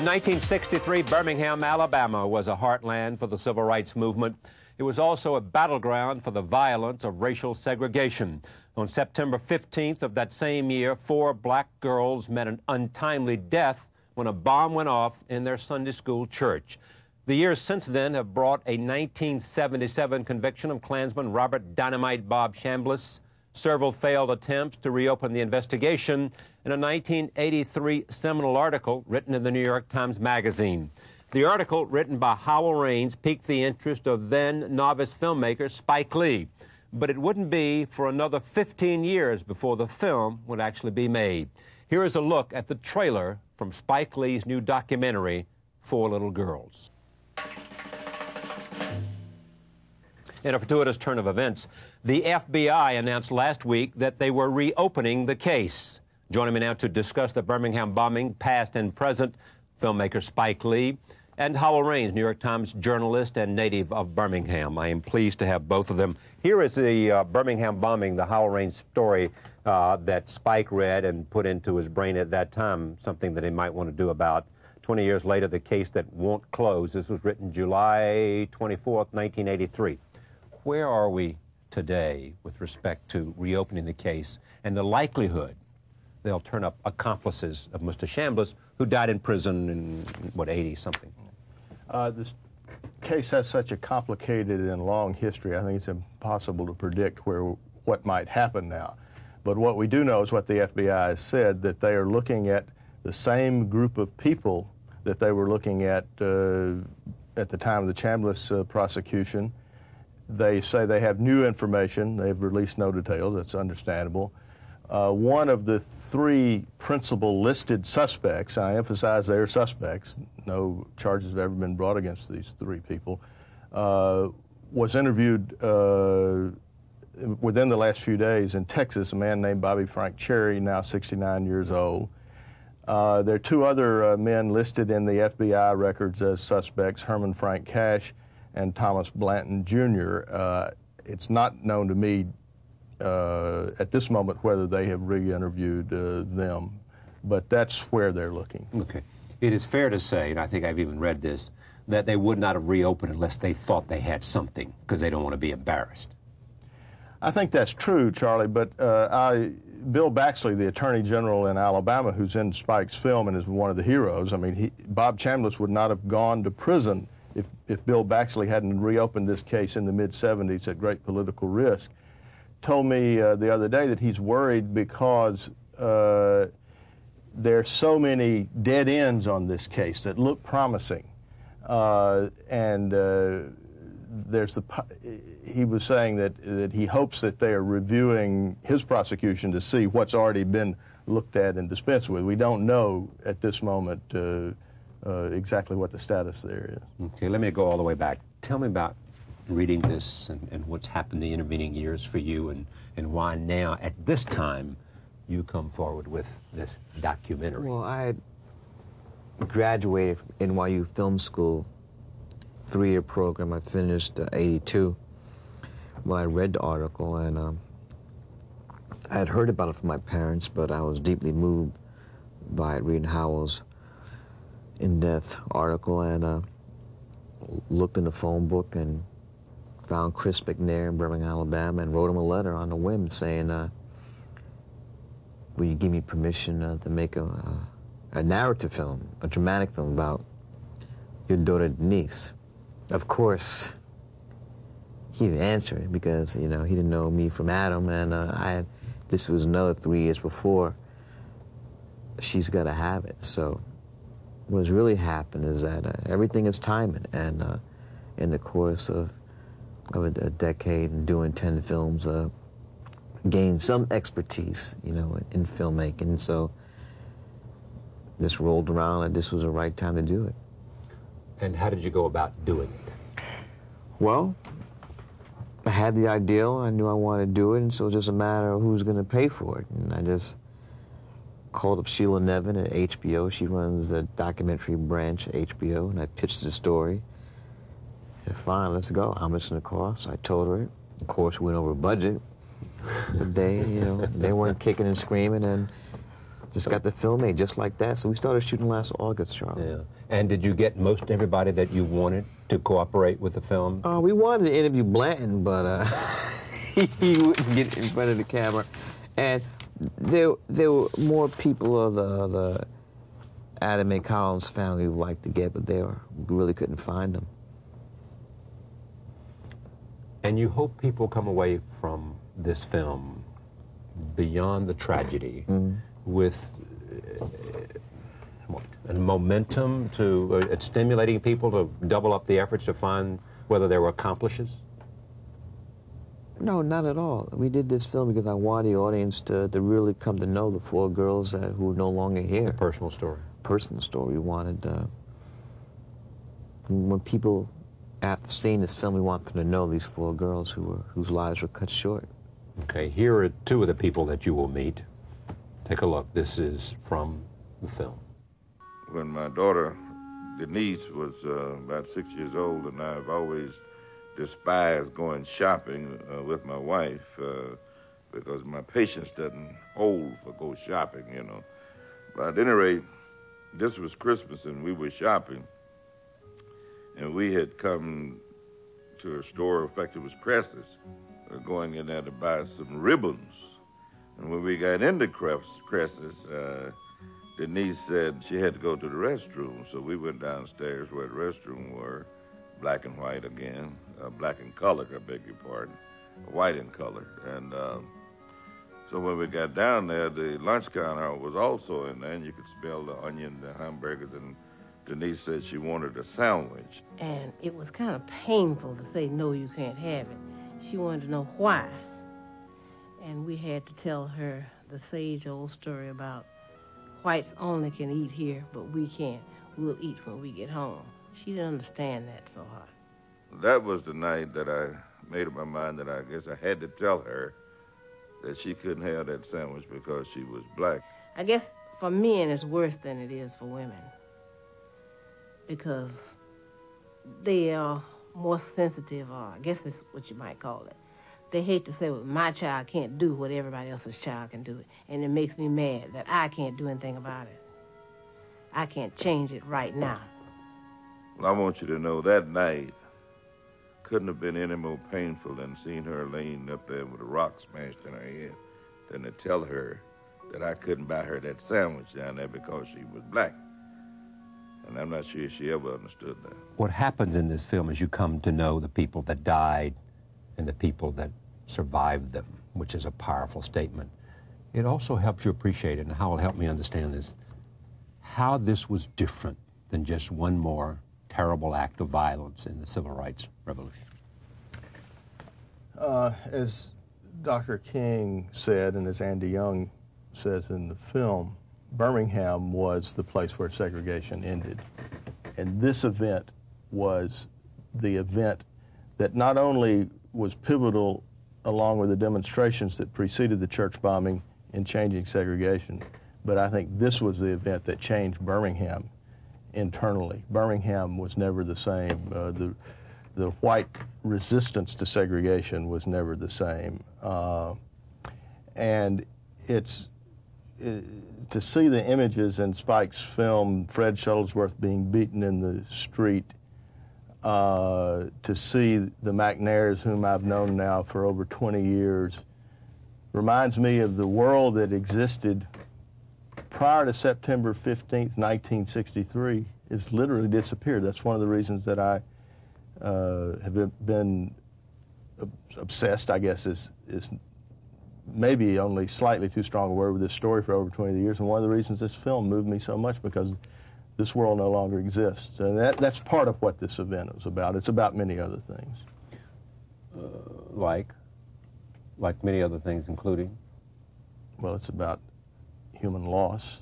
In 1963, Birmingham, Alabama was a heartland for the civil rights movement. It was also a battleground for the violence of racial segregation. On September 15th of that same year, four black girls met an untimely death when a bomb went off in their Sunday school church. The years since then have brought a 1977 conviction of Klansman Robert Dynamite Bob Chambliss, several failed attempts to reopen the investigation, and a 1983 seminal article written in the New York Times Magazine. The article, written by Howell Raines, piqued the interest of then novice filmmaker Spike Lee. But it wouldn't be for another 15 years before the film would actually be made. Here is a look at the trailer from Spike Lee's new documentary, Four Little Girls. In a fortuitous turn of events, the FBI announced last week that they were reopening the case. Joining me now to discuss the Birmingham bombing, past and present, filmmaker Spike Lee and Howell Raines, New York Times journalist and native of Birmingham. I am pleased to have both of them. Here is the uh, Birmingham bombing, the Howell Raines story uh, that Spike read and put into his brain at that time, something that he might want to do about. 20 years later, the case that won't close. This was written July 24th, 1983. Where are we today with respect to reopening the case and the likelihood they'll turn up accomplices of Mr. Chambliss, who died in prison in, what, 80 something? Uh, this case has such a complicated and long history, I think it's impossible to predict where what might happen now. But what we do know is what the FBI has said that they are looking at the same group of people that they were looking at uh, at the time of the Chambliss uh, prosecution they say they have new information. They've released no details. That's understandable. Uh, one of the three principal listed suspects, I emphasize they're suspects, no charges have ever been brought against these three people, uh, was interviewed uh, within the last few days in Texas, a man named Bobby Frank Cherry, now 69 years old. Uh, there are two other uh, men listed in the FBI records as suspects Herman Frank Cash and Thomas Blanton Jr. Uh, it's not known to me uh, at this moment whether they have re-interviewed uh, them, but that's where they're looking. Okay. It is fair to say, and I think I've even read this, that they would not have reopened unless they thought they had something because they don't want to be embarrassed. I think that's true, Charlie, but uh, I, Bill Baxley, the Attorney General in Alabama, who's in Spike's film and is one of the heroes, I mean, he, Bob Chambliss would not have gone to prison if, if Bill Baxley hadn't reopened this case in the mid 70s at great political risk, told me uh, the other day that he's worried because uh, there's so many dead ends on this case that look promising. Uh, and uh, there's the he was saying that that he hopes that they are reviewing his prosecution to see what's already been looked at and dispensed with. We don't know at this moment uh, exactly what the status there is. Okay, let me go all the way back. Tell me about reading this and, and what's happened the intervening years for you and, and why now, at this time, you come forward with this documentary. Well, I graduated from NYU Film School, three-year program. I finished uh, 82. when I read the article, and um, I had heard about it from my parents, but I was deeply moved by it, reading Howell's in-depth article and uh, looked in the phone book and found Chris McNair in Birmingham, Alabama, and wrote him a letter on a whim saying, uh, "Will you give me permission uh, to make a, a, narrative film, a dramatic film about your daughter Denise?" Of course, he didn't answer it because you know he didn't know me from Adam, and uh, I had, this was another three years before. She's got to have it, so what's really happened is that uh, everything is timing, and uh, in the course of of a, a decade and doing ten films, uh, gained some expertise, you know, in, in filmmaking. So this rolled around, and this was the right time to do it. And how did you go about doing it? Well, I had the ideal. I knew I wanted to do it, and so it was just a matter of who's going to pay for it. And I just called up Sheila Nevin at HBO. She runs the documentary branch at HBO, and I pitched the story. Said, fine, let's go. How much it cost? I told her it. Of course, we went over budget. But they, you know, they weren't kicking and screaming, and Just got the film made just like that. So we started shooting last August, Charlie. Yeah. And did you get most everybody that you wanted to cooperate with the film? Uh, we wanted to interview Blanton, but uh, he wouldn't get in front of the camera. And there, there were more people of the, the Addie Mae Collins family who liked to get, but they were, really couldn't find them. And you hope people come away from this film beyond the tragedy mm. with uh, what, a momentum to uh, stimulating people to double up the efforts to find whether they were accomplices? No, not at all. We did this film because I wanted the audience to, to really come to know the four girls that, who are no longer here. A personal story. Personal story. We wanted, uh, when people, after seeing this film, we want them to know these four girls who were, whose lives were cut short. Okay, here are two of the people that you will meet. Take a look. This is from the film. When my daughter Denise was uh, about six years old, and I've always despised going shopping uh, with my wife uh, because my patience doesn't hold for go shopping, you know. But at any rate, this was Christmas, and we were shopping, and we had come to a store. In fact, it was Kress's going in there to buy some ribbons. And when we got into Kress's, uh, Denise said she had to go to the restroom. So we went downstairs where the restroom were, black and white again, uh, black and colored, I beg your pardon, white and colored. And uh, so when we got down there, the lunch counter was also in there, and you could smell the onion, the hamburgers, and Denise said she wanted a sandwich. And it was kind of painful to say, no, you can't have it. She wanted to know why. And we had to tell her the sage old story about whites only can eat here, but we can't. We'll eat when we get home. She didn't understand that so hard. That was the night that I made up my mind that I guess I had to tell her that she couldn't have that sandwich because she was black. I guess for men it's worse than it is for women because they are more sensitive, or I guess that's what you might call it. They hate to say, well, my child can't do what everybody else's child can do. And it makes me mad that I can't do anything about it. I can't change it right now. Well, I want you to know that night couldn't have been any more painful than seeing her laying up there with a rock smashed in her head than to tell her that I couldn't buy her that sandwich down there because she was black. And I'm not sure she ever understood that. What happens in this film is you come to know the people that died and the people that survived them, which is a powerful statement. It also helps you appreciate it, and how will help me understand this, how this was different than just one more terrible act of violence in the civil rights revolution. Uh, as Dr. King said, and as Andy Young says in the film, Birmingham was the place where segregation ended. And this event was the event that not only was pivotal along with the demonstrations that preceded the church bombing in changing segregation, but I think this was the event that changed Birmingham internally. Birmingham was never the same. Uh, the, the white resistance to segregation was never the same. Uh, and it's to see the images in Spike's film, Fred Shuttlesworth being beaten in the street, uh, to see the McNairs, whom I've known now for over 20 years, reminds me of the world that existed prior to September 15th, 1963. It's literally disappeared. That's one of the reasons that I uh, have been obsessed, I guess, is, is maybe only slightly too strong a word with this story for over 20 years. And one of the reasons this film moved me so much because this world no longer exists. And that, that's part of what this event is about. It's about many other things. Uh, like? Like many other things, including? Well, it's about human loss,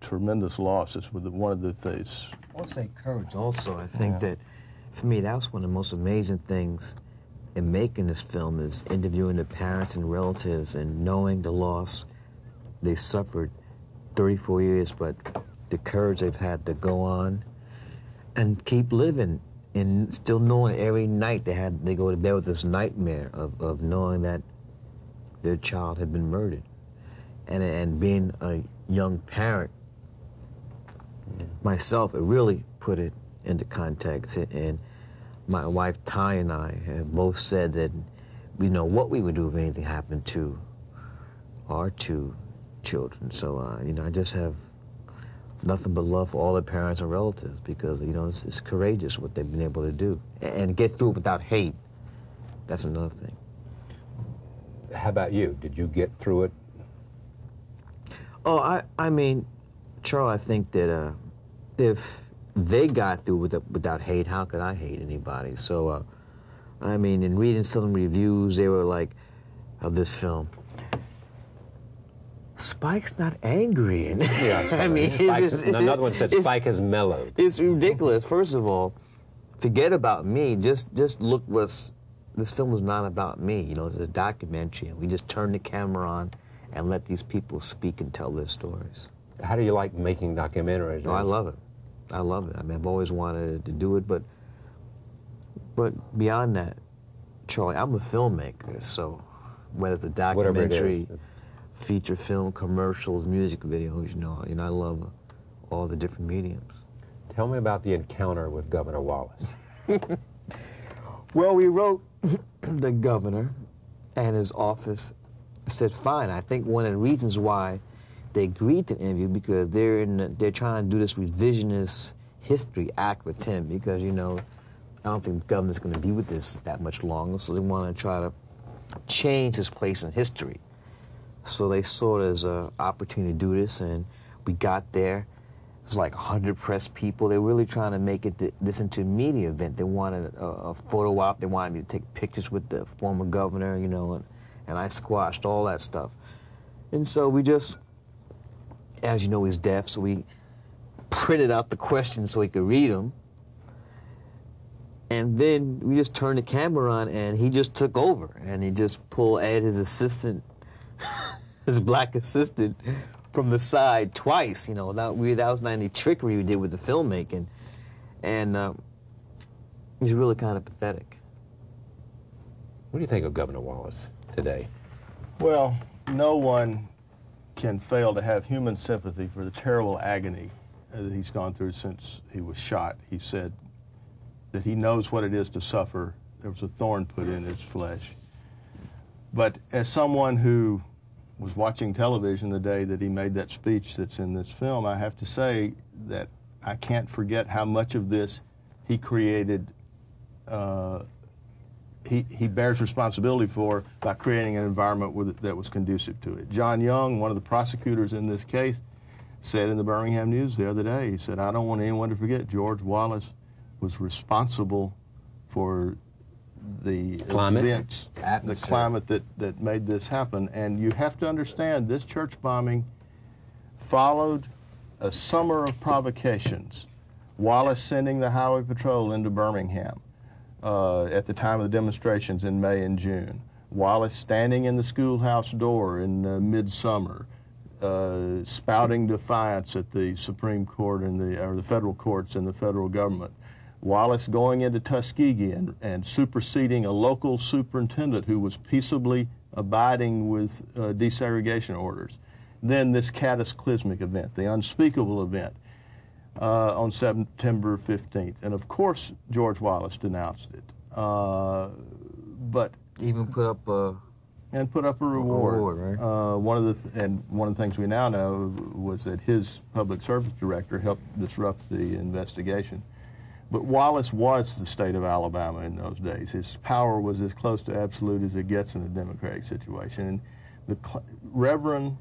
tremendous loss. It's one of the things. I'll say courage also. I think yeah. that, for me, that was one of the most amazing things in making this film is interviewing the parents and relatives and knowing the loss they suffered 34 years, but the courage they've had to go on and keep living and still knowing every night they had they go to bed with this nightmare of, of knowing that their child had been murdered and and being a young parent myself, it really put it into context. And my wife Ty and I have both said that we know what we would do if anything happened to our two children. So, uh, you know, I just have nothing but love for all the parents and relatives because, you know, it's, it's courageous what they've been able to do. And get through it without hate, that's another thing. How about you? Did you get through it? Oh, I, I mean, Charles, I think that uh, if they got through with without hate, how could I hate anybody? So, uh, I mean, in reading some reviews, they were like, of this film, Spike's not angry. And yeah, I mean, it's, it's, another one said Spike has mellowed. It's ridiculous. First of all, forget about me. Just just look what's this film is not about me. You know, it's a documentary, and we just turn the camera on and let these people speak and tell their stories. How do you like making documentaries? Oh, I love it. I love it. I mean, I've always wanted to do it, but but beyond that, Charlie, I'm a filmmaker, so whether it's a documentary, feature film, commercials, music videos, you know, you know, I love all the different mediums. Tell me about the encounter with Governor Wallace. well, we wrote the governor and his office said, fine. I think one of the reasons why they agreed to interview because they're in the, they're trying to do this revisionist history act with him because you know I don't think the governor's going to be with this that much longer, so they want to try to change his place in history. So they saw it as an opportunity to do this, and we got there. It was like 100 press people. They were really trying to make it this into a media event. They wanted a, a photo op. They wanted me to take pictures with the former governor, you know, and, and I squashed all that stuff. And so we just as you know, he's deaf, so we printed out the questions so he could read them. And then we just turned the camera on, and he just took over, and he just pulled Ed, his assistant, his black assistant, from the side twice. You know, that, we, that was not any trickery we did with the filmmaking, and um, he's really kind of pathetic. What do you think of Governor Wallace today? Well, no one can fail to have human sympathy for the terrible agony that he's gone through since he was shot. He said that he knows what it is to suffer. There was a thorn put in his flesh. But as someone who was watching television the day that he made that speech that's in this film, I have to say that I can't forget how much of this he created uh, he, he bears responsibility for by creating an environment with, that was conducive to it. John Young, one of the prosecutors in this case, said in the Birmingham News the other day, he said, I don't want anyone to forget George Wallace was responsible for the climate. events, Atmosphere. the climate that, that made this happen. And you have to understand this church bombing followed a summer of provocations. Wallace sending the highway patrol into Birmingham uh, at the time of the demonstrations in May and June. Wallace standing in the schoolhouse door in uh, midsummer, uh, spouting defiance at the Supreme Court and the or the federal courts and the federal government. Wallace going into Tuskegee and, and superseding a local superintendent who was peaceably abiding with uh, desegregation orders. Then this cataclysmic event, the unspeakable event uh, on September 15th. And of course, George Wallace denounced it. Uh, but even put up a and put up a reward. A reward right? uh, one of the th- and one of the things we now know was that his public service director helped disrupt the investigation. But Wallace was the state of Alabama in those days. His power was as close to absolute as it gets in a democratic situation. And the cl- Reverend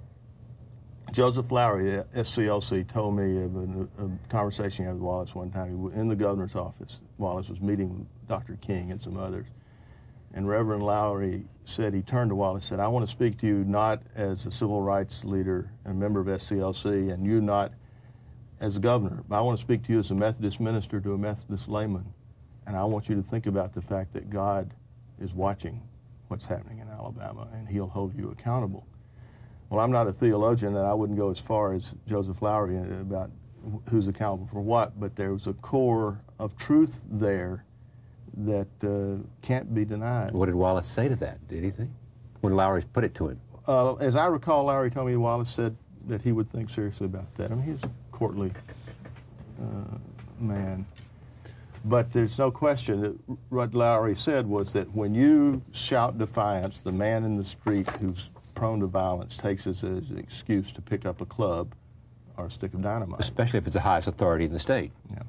Joseph Lowery at SCLC told me of a, a conversation he had with Wallace one time He was in the governor's office. Wallace was meeting Dr. King and some others. And Reverend Lowery said, he turned to Wallace and said, I want to speak to you not as a civil rights leader and member of SCLC, and you not as a governor, but I want to speak to you as a Methodist minister to a Methodist layman. And I want you to think about the fact that God is watching what's happening in Alabama, and he'll hold you accountable. Well, I'm not a theologian, and I wouldn't go as far as Joseph Lowery about who's accountable for what, but there was a core of truth there that uh, can't be denied. What did Wallace say to that? Did he think? When Lowery put it to him? Uh, as I recall, Lowery told me Wallace said, that he would think seriously about that. I mean, he's a courtly uh, man. But there's no question that what Lowery said was that when you shout defiance, the man in the street who's prone to violence takes it as an excuse to pick up a club or a stick of dynamite. Especially if it's the highest authority in the state. Yeah.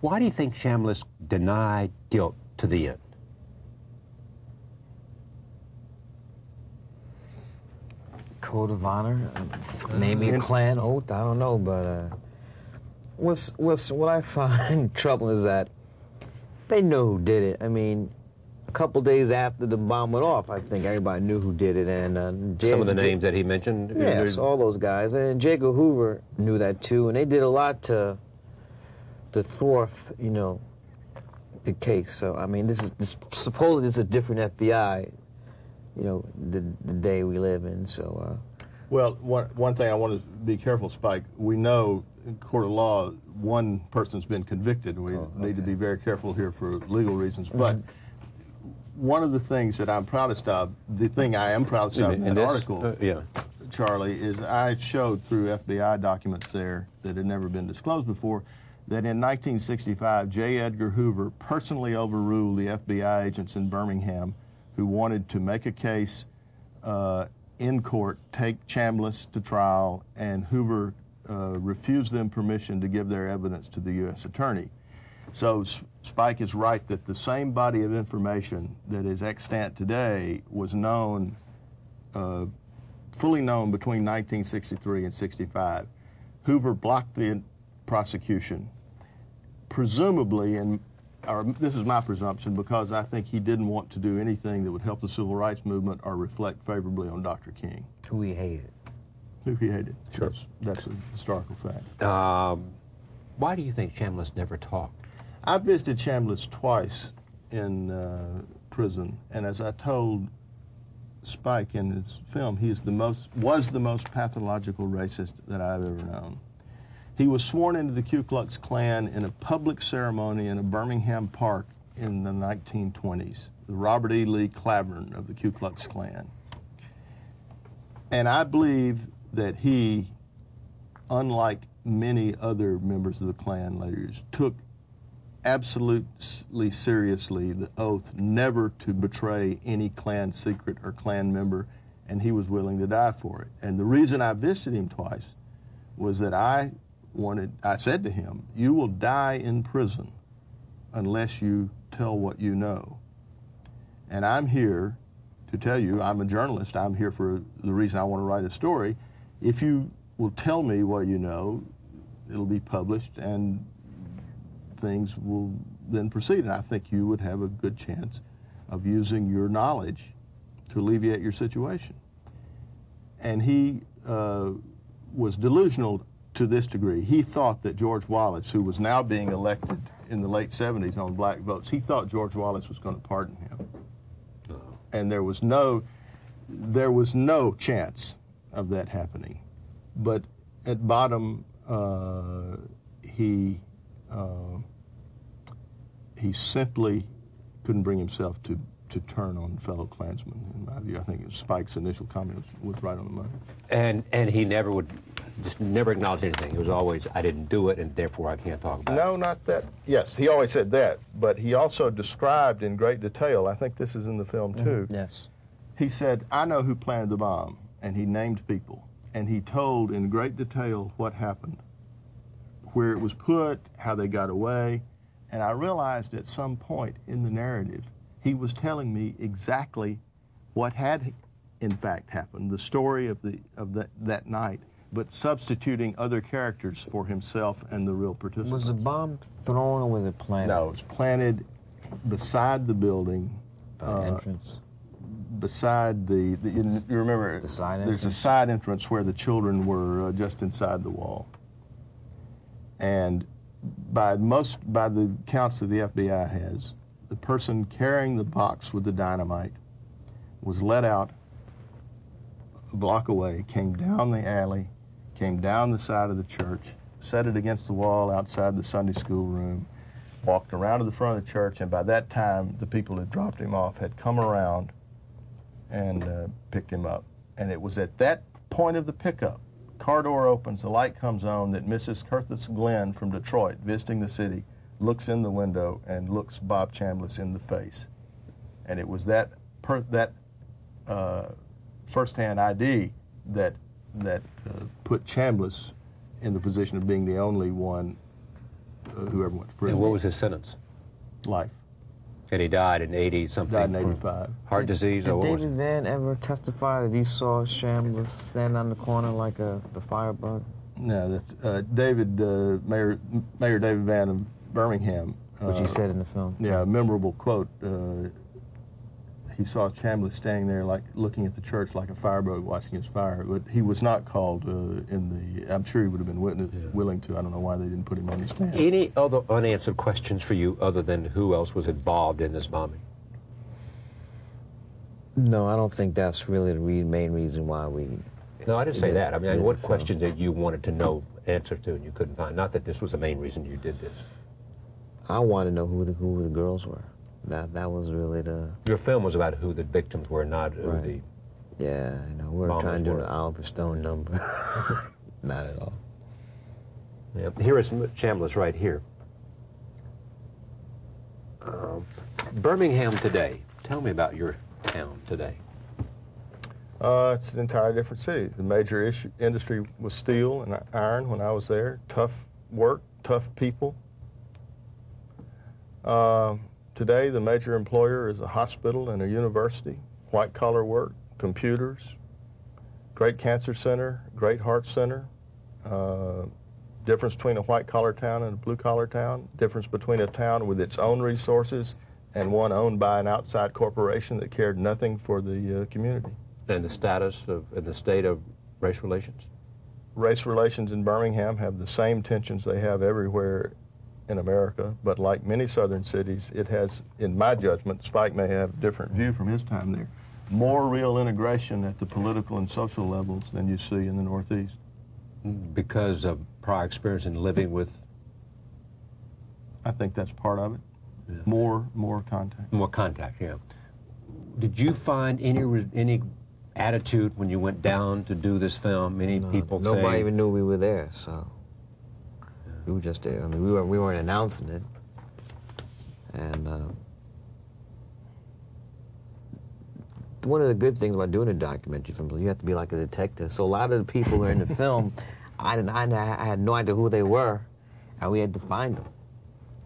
Why do you think Chambliss denied guilt to the end? Code of honor, uh, maybe a Klan oath. I don't know, but uh, what's what's what I find troubling is that they know who did it. I mean, a couple days after the bomb went off, I think everybody knew who did it, and uh, J- Some of the J- names that he mentioned. Yes, all those guys, and J. Edgar Hoover knew that too, and they did a lot to to thwart, you know, the case. So I mean, this is this, supposedly it's a different FBI, you know, the the day we live in. So uh, Well, one, one thing I want to be careful, Spike. We know in court of law, one person's been convicted. We Oh, need to be very careful here for legal reasons. But one of the things that I'm proudest of, the thing I am proudest of in, in that this, article, uh, yeah. Charlie, is I showed through FBI documents there that had never been disclosed before that in 1965, J. Edgar Hoover personally overruled the FBI agents in Birmingham who wanted to make a case uh, in court, take Chambliss to trial, and Hoover uh, refused them permission to give their evidence to the U.S. attorney. So Spike is right that the same body of information that is extant today was known uh, fully known between 1963 and 65. Hoover blocked the prosecution, presumably, and or this is my presumption because I think he didn't want to do anything that would help the civil rights movement or reflect favorably on Dr. King, who he hated. who he hated. Sure. That's, that's a historical fact. Um, why do you think Chambliss never talked? I visited Chambliss twice in uh, prison, and as I told Spike in his film, he is the most was the most pathological racist that I've ever known. He was sworn into the Ku Klux Klan in a public ceremony in a Birmingham park in the 1920s. The Robert E. Lee Klavern of the Ku Klux Klan. And I believe that he, unlike many other members of the Klan leaders, took absolutely seriously the oath never to betray any Klan secret or Klan member, and he was willing to die for it. And the reason I visited him twice was that I wanted, I said to him, You will die in prison unless you tell what you know. And I'm here to tell you, I'm a journalist, I'm here for the reason I want to write a story. If you will tell me what you know, it'll be published and things will then proceed. And I think you would have a good chance of using your knowledge to alleviate your situation. And he uh, was delusional to this degree. He thought that George Wallace, who was now being elected in the late 70s on black votes, he thought George Wallace was going to pardon him. And there was no, there was no chance of that happening. But at bottom, uh, he uh, he simply couldn't bring himself to, to turn on fellow Klansmen. In my view, I think Spike's initial comment was, was right on the money. And and he never would just never acknowledge anything. It was always I didn't do it, and therefore I can't talk about it. No, not that. Yes, he always said that, but he also described in great detail. I think this is in the film too. Mm-hmm. Yes. He said, "I know who planted the bomb," and he named people, and he told in great detail what happened, where it was put, how they got away, and I realized at some point in the narrative, he was telling me exactly what had, in fact, happened, the story of the of that that night, but substituting other characters for himself and the real participants. Was the bomb thrown or was it planted? No, it was planted beside the building, By uh, entrance. beside the, the you, you remember The side there's a side entrance where the children were uh, just inside the wall. And by most by the counts that the FBI has, the person carrying the box with the dynamite was let out a block away, came down the alley, came down the side of the church, set it against the wall outside the Sunday school room, walked around to the front of the church, and by that time, the people that dropped him off had come around and uh, picked him up. And it was at that point of the pickup, car door opens, the light comes on, that Mrs. Kirthus Glenn from Detroit, visiting the city, looks in the window and looks Bob Chambliss in the face. And it was that per, that uh, firsthand ID that that uh, put Chambliss in the position of being the only one uh, who ever went to prison. And what was his sentence? life? And he died in 80 something. Died in '85. Heart disease Did or what was David it? Vann ever testify that he saw Chambliss stand on the corner like a the firebug? No, that's uh, David uh, Mayor Mayor David Vann of Birmingham. Which uh, he said in the film. Yeah, a memorable quote. He saw Chambliss standing there, like looking at the church like a firebug watching his fire. But he was not called uh, in the. I'm sure he would have been witness, willing to. I don't know why they didn't put him on the stand. Any other unanswered questions for you other than who else was involved in this bombing? No, I don't think that's really the re- main reason why we. No, I didn't say did- that. I mean, what the film. questions that you wanted to know answers to and you couldn't find? Not that this was the main reason you did this. I wanted to know who the who the girls were. That that was really the Your film was about who the victims were, not who Right. the. yeah. You know, we were trying to do were. the Oliver Stone number. Not at all. Yeah. Here is Chambliss right here. Um, Birmingham today. Tell me about your town today. Uh, it's an entirely different city. The major issue, industry was steel and iron when I was there. Tough work, tough people. Uh, today, the major employer is a hospital and a university. White collar work, computers, great cancer center, great heart center. Uh, difference between a white collar town and a blue collar town. Difference between a town with its own resources and one owned by an outside corporation that cared nothing for the uh, community. And the status of, and the state of race relations? race relations in Birmingham have the same tensions they have everywhere in America, but like many southern cities, it has, in my judgment, Spike may have a different view from his time there, more real integration at the political and social levels than you see in the Northeast. Because of prior experience in living with I think that's part of it. More, more contact. more contact, yeah. Did you find any any attitude when you went down to do this film? Any people Nobody saying, even knew we were there, so we were just there. I mean, we were we weren't announcing it, and uh, one of the good things about doing a documentary film is you have to be like a detective. So a lot of the people who are in the film, I didn't, I, I had no idea who they were, and we had to find them.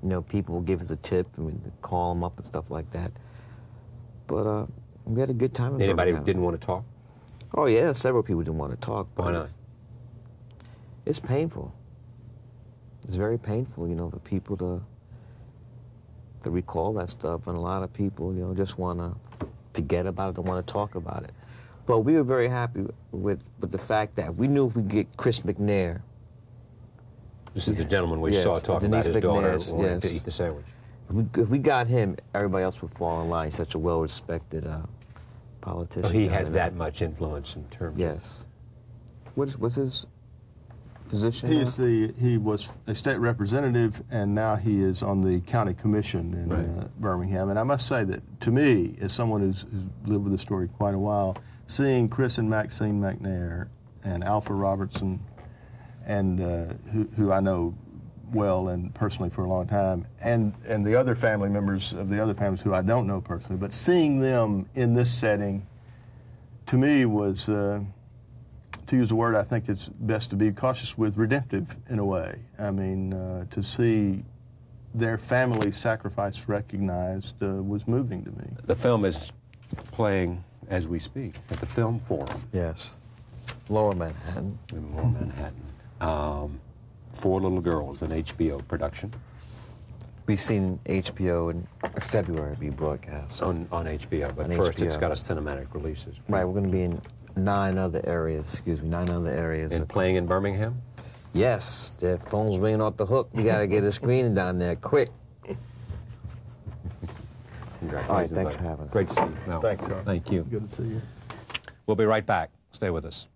You know, people would give us a tip, and we'd call them up and stuff like that. But uh, we had a good time. anybody didn't want to talk? Oh yeah, several people didn't want to talk. But Why not? It's painful. It's very painful, you know, for people to to recall that stuff, and a lot of people, you know, just want to forget about it, don't want to talk about it. But we were very happy with with the fact that we knew if we could get Chris McNair, This is the gentleman we Yes, saw talking about his daughter McNair's, wanting to eat the sandwich. if we, if we got him, everybody else would fall in line. He's such a well-respected uh, politician. He has that much influence in terms of Yes. What is, what's his position? He now? is the he was a state representative, and now he is on the county commission in Right. uh, Birmingham. And I must say that to me, as someone who's, who's lived with the story quite a while, seeing Chris and Maxine McNair and Alpha Robertson, and uh, who, who I know well and personally for a long time, and and the other family members of the other families who I don't know personally, but seeing them in this setting, to me was. Uh, to use a word I think it's best to be cautious with, redemptive in a way. I mean, uh, to see their family sacrifice recognized uh, was moving to me. The film is playing as we speak at the Film Forum Yes. Lower Manhattan. in Lower Manhattan. Um, Four Little Girls, an HBO production We've seen HBO in February be broadcast. on, on HBO, but On first it's got a cinematic releases. Right, we're going to be in nine other areas, excuse me, nine other areas. And playing in Birmingham? yes, the phone's ringing off the hook. We got to get a screening down there quick. All right, thanks buddy. for having us. Great to see you. Well, Thank you. Thank you. Good to see you. We'll be right back. Stay with us.